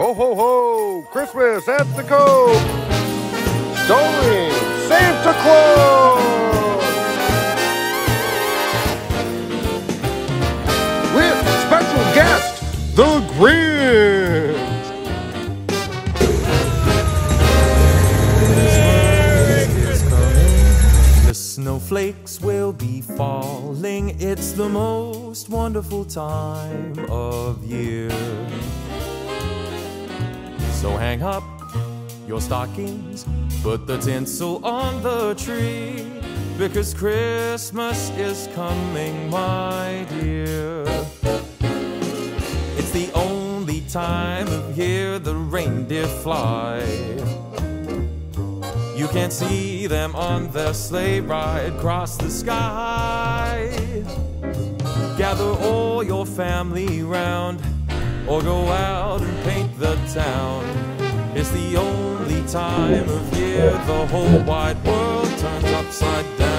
Ho, ho, ho! Christmas at the Cove! Starring Santa Claus! With special guest, the Grinch! The snowflakes will be falling. It's the most wonderful time of year. So hang up your stockings, put the tinsel on the tree, because Christmas is coming, my dear. It's the only time of year the reindeer fly. You can see them on their sleigh ride across the sky. Gather all your family round, or go out and paint the town. It's the only time of year the whole wide world turns upside down.